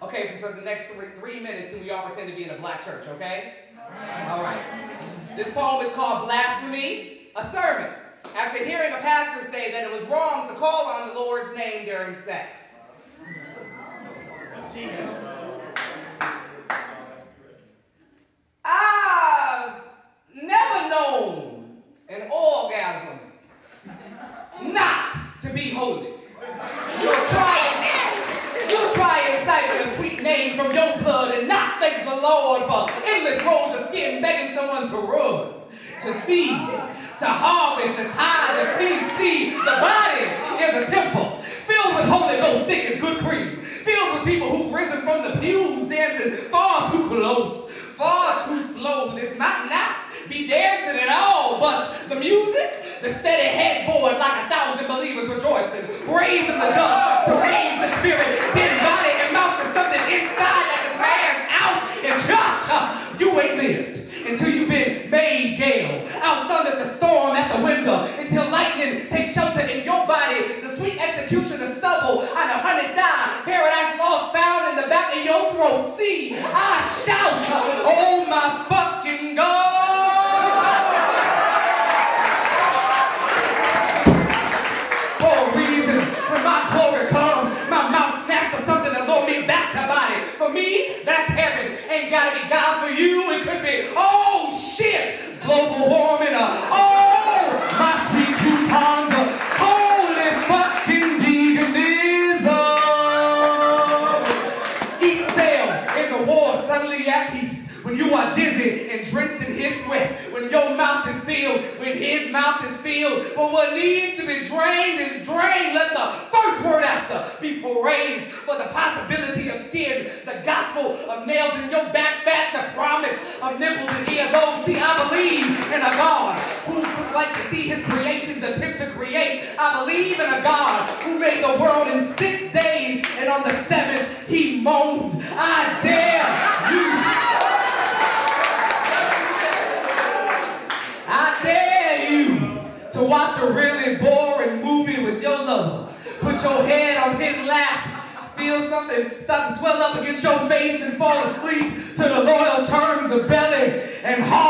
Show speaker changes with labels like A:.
A: Okay, so the next three, three minutes, can we all pretend to be in a black church, okay? All right. This poem is called Blasphemy, a sermon. After hearing a pastor say that it was wrong to call on the Lord's name during sex. I've never known an orgasm not to be holy. You'll try and you'll try and name from your blood and not thank the Lord for endless rolls of skin begging someone to run, to see, to harvest, the tithe, the TC. The body is a temple filled with Holy Ghost thick as good cream, filled with people who've risen from the pews dancing far too close, far too slow. This might not be dancing at all, but the music, the steady headboard like a thousand believers rejoicing, raising the dust to raise the spirit, then body and mouth is something inside that demands out. And Josh, you ain't lived until you've been made gale, out under the storm at the window, until lightning takes shelter in your body, the sweet execution of stubble on a hundred die, paradise lost found in your throat. See, I shout, oh my fucking God. For a when my glory comes, my mouth snaps or something to lure me back to body. For me, that's heaven. Ain't gotta be God for you. It could be, oh suddenly at peace. When you are dizzy and drenched in his sweat, when your mouth is filled, when his mouth is filled, but what needs to be drained is drained. Let the first word after be praised for the possibility of skin, the gospel of nails in your back fat, the promise of nipples and earlobes. See, I believe in a God who would like to see his creations attempt to create. I believe in a God who made the world in six a really boring movie with your lover. Put your head on his lap. Feel something start to swell up against your face and fall asleep to the loyal charms of belly and heart.